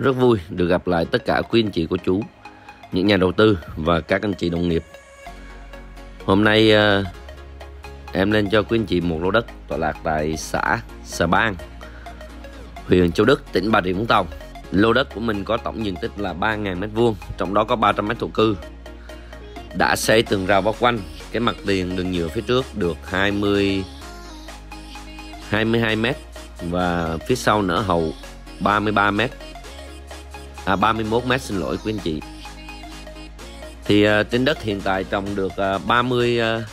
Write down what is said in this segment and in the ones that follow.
Rất vui được gặp lại tất cả quý anh chị của chú, những nhà đầu tư và các anh chị đồng nghiệp. Hôm nay ờ, em lên cho quý anh chị một lô đất tọa lạc tại xã Sà Bang, huyện Châu Đức, tỉnh Bà Rịa Vũng Tàu. Lô đất của mình có tổng diện tích là 3.000 m2, trong đó có 300 m thổ cư. Đã xây tường rào bao quanh, cái mặt tiền đường nhựa phía trước được 20 22 m và phía sau nở hậu 33 mét à 31 mét xin lỗi quý anh chị. Thì à, trên đất hiện tại trồng được à, 30 à,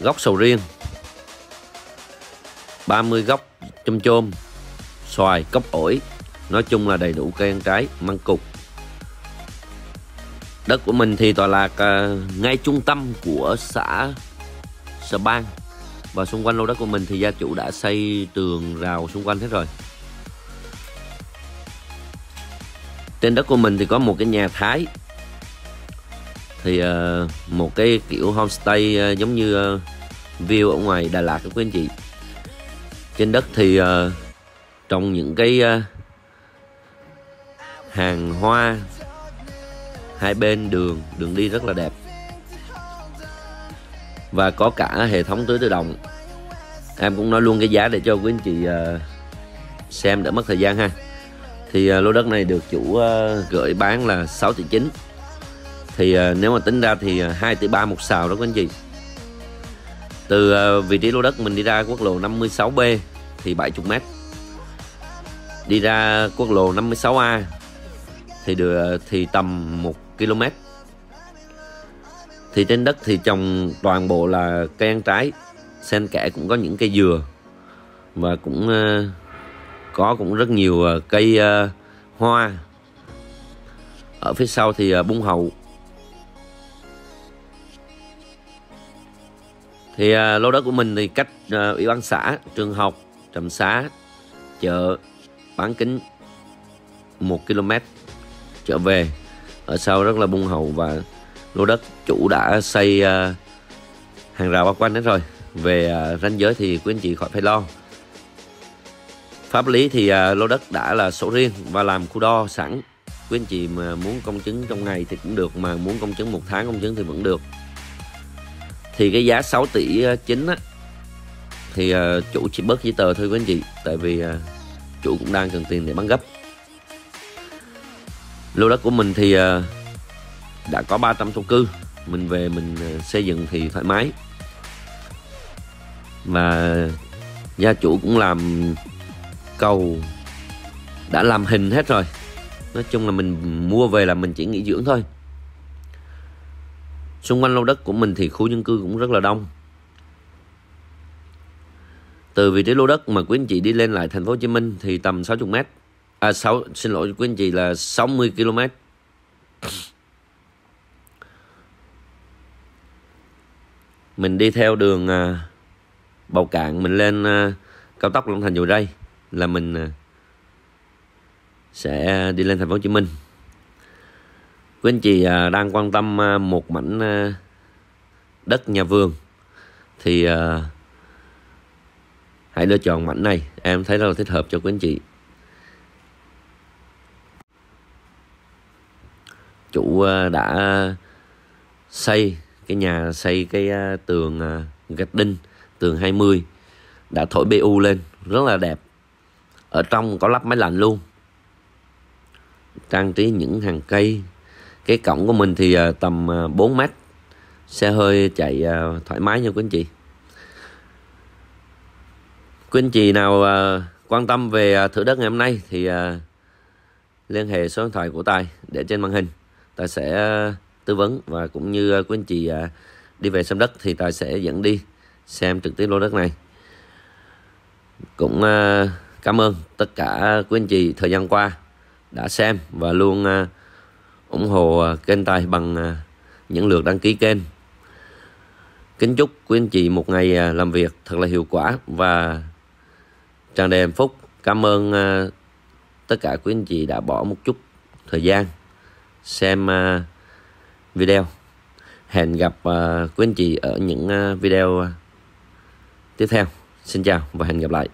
gốc sầu riêng 30 gốc chôm chôm xoài cốc ổi nói chung là đầy đủ cây ăn trái măng cục. Đất của mình thì tọa lạc à, ngay trung tâm của xã Sa Bang. Và xung quanh lô đất của mình thì gia chủ đã xây tường rào xung quanh hết rồi. Trên đất của mình thì có một cái nhà thái. Thì uh, một cái kiểu homestay uh, giống như uh, view ở ngoài Đà Lạt các quý anh chị. Trên đất thì uh, trồng những cái uh, hàng hoa. Hai bên đường đường đi rất là đẹp. Và có cả hệ thống tưới tự động. Em cũng nói luôn cái giá để cho quý anh chị uh, xem đỡ mất thời gian ha thì uh, lô đất này được chủ uh, gửi bán là 6 tỷ 9 thì uh, nếu mà tính ra thì uh, 2 tỷ 3 một xào đó các anh chị. Từ uh, vị trí lô đất mình đi ra quốc lộ 56B thì 70 m đi ra quốc lộ 56A thì được thì tầm 1 km. Thì trên đất thì trồng toàn bộ là cây ăn trái. Xen kẽ cũng có những cây dừa. Và cũng uh, có cũng rất nhiều ờ, cây ờ, hoa. Ở phía sau thì ờ, bung hậu. Thì lô đất của mình thì cách ủy ban xã, trường học, trạm xá, chợ, bán kính 1 km trở về. Ở sau rất là bung hậu và lô đất chủ đã xây hàng rào bao quanh hết rồi. Về ranh giới thì quý anh chị khỏi phải lo pháp lý thì à, lô đất đã là sổ riêng và làm khu đo sẵn. Quý anh chị mà muốn công chứng trong ngày thì cũng được, mà muốn công chứng một tháng công chứng thì vẫn được. Thì cái giá 6 tỷ à, chính á, thì à, chủ chỉ bớt giấy tờ thôi quý anh chị, tại vì chủ cũng đang cần tiền để bán gấp. Lô đất của mình thì đã có 300 thổ cư. Mình về mình xây dựng thì thoải mái. Và gia chủ cũng làm cầu đã làm hình hết rồi nói chung là mình mua về là mình chỉ nghỉ dưỡng thôi xung quanh lô đất của mình thì khu dân cư cũng rất là đông từ vị trí lô đất mà quý anh chị đi lên lại thành phố Hồ Chí Minh thì tầm 60 m. À 6 xin lỗi, quý anh chị là 60 km. Mình đi theo đường à, Bầu Cạn, mình lên à, cao tốc Long Thành Dầu Dây là mình à, sẽ đi lên thành phố Hồ Chí Minh. Quý anh chị à, đang quan tâm à, một mảnh đất nhà vườn, thì hãy lựa chọn mảnh này, em thấy rất là thích hợp cho quý anh chị chủ đã xây cái nhà, xây cái tường gạch đinh, tường 20 đã thổi BU lên, rất là đẹp ở trong có lắp máy lạnh luôn. Trang trí những hàng cây. Cái cổng của mình thì à, tầm à, 4 mét. Xe hơi chạy à, thoải mái nha quý anh chị. Quý anh chị nào quan tâm về thửa đất ngày hôm nay thì liên hệ số điện thoại của Tài để trên màn hình. Tài sẽ tư vấn và cũng như quý anh chị đi về xem đất thì Tài sẽ dẫn đi xem trực tiếp lô đất này. Cũng uh, cảm ơn tất cả quý anh chị thời gian qua đã xem và luôn à, ủng hộ à, kênh Tài bằng à, những lượt đăng ký kênh. Kính chúc quý anh chị một ngày làm việc thật là hiệu quả và tràn đầy hạnh phúc. Cảm ơn tất cả quý anh chị đã bỏ một chút thời gian xem video. Hẹn gặp quý anh chị ở những video tiếp theo. Xin chào và hẹn gặp lại.